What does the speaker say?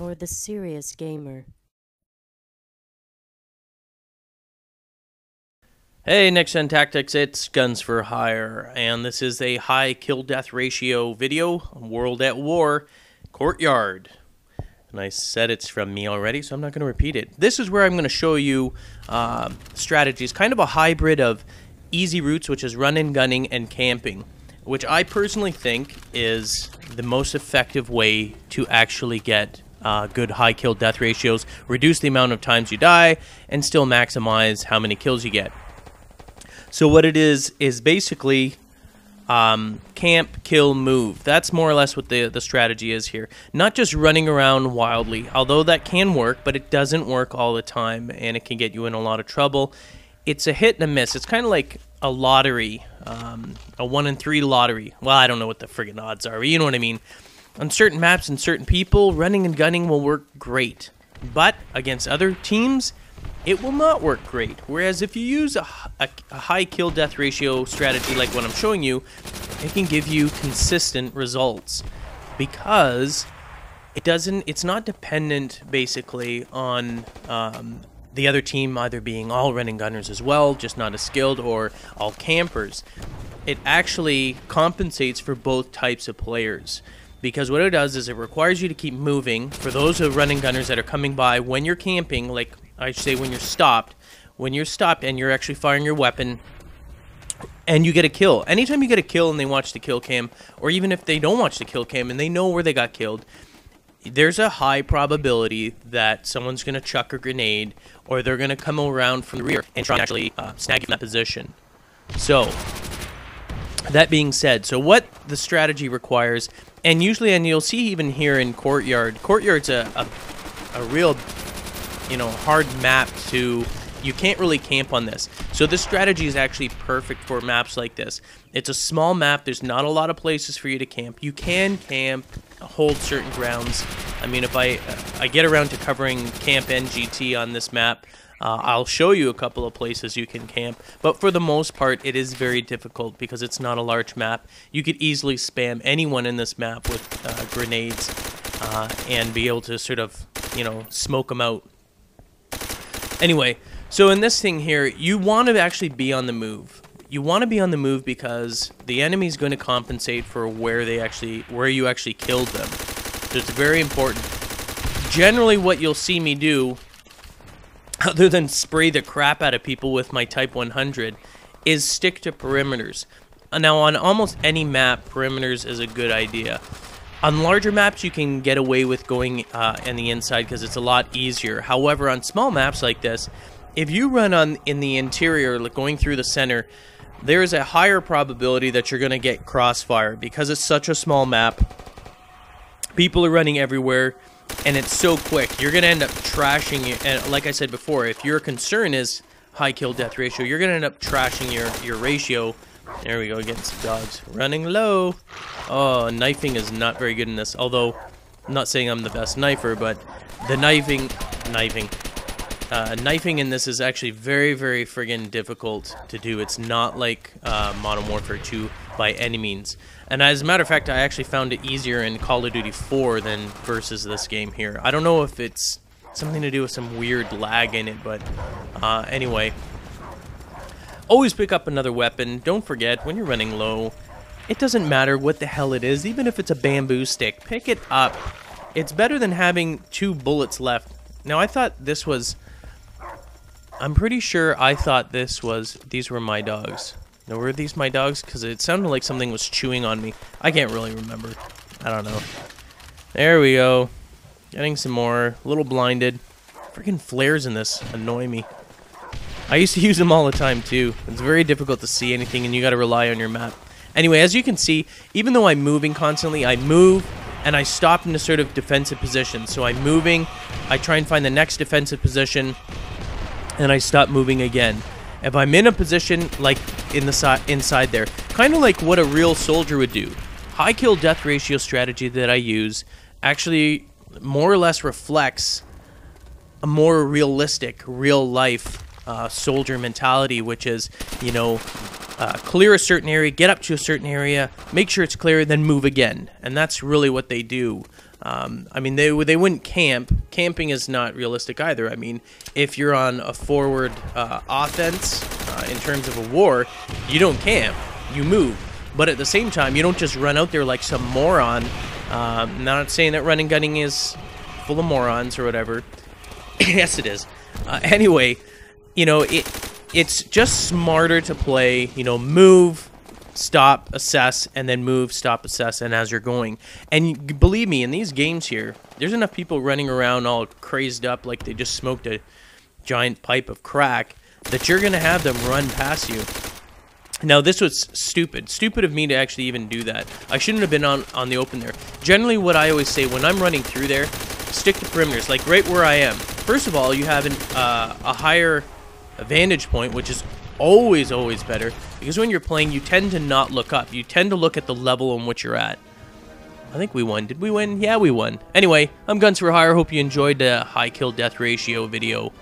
for the serious gamer. Hey, Next Gen Tactics, it's Guns for Hire, and this is a high kill death ratio video, World at War, Courtyard. And I said it's from me already, so I'm not going to repeat it. This is where I'm going to show you uh, strategies, kind of a hybrid of easy routes, which is running, gunning, and camping, which I personally think is the most effective way to actually get uh, good high kill death ratios, reduce the amount of times you die, and still maximize how many kills you get. So what it is is basically um, camp, kill, move. That's more or less what the the strategy is here. Not just running around wildly, although that can work, but it doesn't work all the time, and it can get you in a lot of trouble. It's a hit and a miss. It's kind of like a lottery, um, a one in three lottery. Well, I don't know what the friggin' odds are, you know what I mean. On certain maps and certain people, running and gunning will work great, but against other teams, it will not work great. Whereas if you use a, a, a, high kill death ratio strategy like what I'm showing you, it can give you consistent results because it doesn't. It's not dependent basically on um, the other team either being all running gunners as well, just not as skilled, or all campers. It actually compensates for both types of players because what it does is it requires you to keep moving for those who are running gunners that are coming by when you're camping like I say when you're stopped, when you're stopped and you're actually firing your weapon and you get a kill. Anytime you get a kill and they watch the kill cam, or even if they don't watch the kill cam and they know where they got killed, there's a high probability that someone's going to chuck a grenade or they're going to come around from the rear and try and actually uh, snag you in that position. So, that being said, so what the strategy requires, and usually, and you'll see even here in Courtyard, Courtyard's a, a, a real you know, hard map to you can't really camp on this. So this strategy is actually perfect for maps like this. It's a small map. There's not a lot of places for you to camp. You can camp, hold certain grounds. I mean, if I I get around to covering Camp NGT on this map, uh, I'll show you a couple of places you can camp. But for the most part, it is very difficult because it's not a large map. You could easily spam anyone in this map with uh, grenades uh, and be able to sort of, you know, smoke them out Anyway, so in this thing here, you want to actually be on the move. You want to be on the move because the enemy is going to compensate for where they actually, where you actually killed them. So it's very important. Generally, what you'll see me do, other than spray the crap out of people with my Type 100, is stick to perimeters. Now, on almost any map, perimeters is a good idea. On larger maps, you can get away with going uh, in the inside because it's a lot easier. However, on small maps like this, if you run on in the interior, like going through the center, there is a higher probability that you're going to get crossfire because it's such a small map. People are running everywhere, and it's so quick. You're going to end up trashing it. And like I said before, if your concern is high kill death ratio, you're going to end up trashing your, your ratio there we go, getting some dogs. Running low. Oh, knifing is not very good in this. Although, I'm not saying I'm the best knifer, but the knifing... Knifing. Uh, knifing in this is actually very, very friggin' difficult to do. It's not like uh, Modern Warfare 2 by any means. And as a matter of fact, I actually found it easier in Call of Duty 4 than versus this game here. I don't know if it's something to do with some weird lag in it, but uh, anyway, Always pick up another weapon. Don't forget, when you're running low, it doesn't matter what the hell it is, even if it's a bamboo stick. Pick it up. It's better than having two bullets left. Now, I thought this was... I'm pretty sure I thought this was... These were my dogs. Now, were these my dogs? Because it sounded like something was chewing on me. I can't really remember. I don't know. There we go. Getting some more. A little blinded. Freaking flares in this annoy me. I used to use them all the time too. It's very difficult to see anything and you gotta rely on your map. Anyway, as you can see, even though I'm moving constantly, I move and I stop in a sort of defensive position. So I'm moving, I try and find the next defensive position, and I stop moving again. If I'm in a position like in the side inside there, kind of like what a real soldier would do. High kill death ratio strategy that I use actually more or less reflects a more realistic, real life uh, soldier mentality, which is, you know, uh, clear a certain area, get up to a certain area, make sure it's clear, then move again. And that's really what they do. Um, I mean, they they wouldn't camp. Camping is not realistic either. I mean, if you're on a forward uh, offense uh, in terms of a war, you don't camp. You move. But at the same time, you don't just run out there like some moron. Um, not saying that running gunning is full of morons or whatever. yes, it is. Uh, anyway, you know it. It's just smarter to play. You know, move, stop, assess, and then move, stop, assess, and as you're going. And believe me, in these games here, there's enough people running around all crazed up like they just smoked a giant pipe of crack that you're going to have them run past you. Now, this was stupid. Stupid of me to actually even do that. I shouldn't have been on, on the open there. Generally, what I always say when I'm running through there, stick to perimeters, like right where I am. First of all, you have an, uh, a higher vantage point, which is always, always better. Because when you're playing, you tend to not look up. You tend to look at the level in which you're at. I think we won. Did we win? Yeah, we won. Anyway, I'm Guns for Hire. Hope you enjoyed the high kill death ratio video.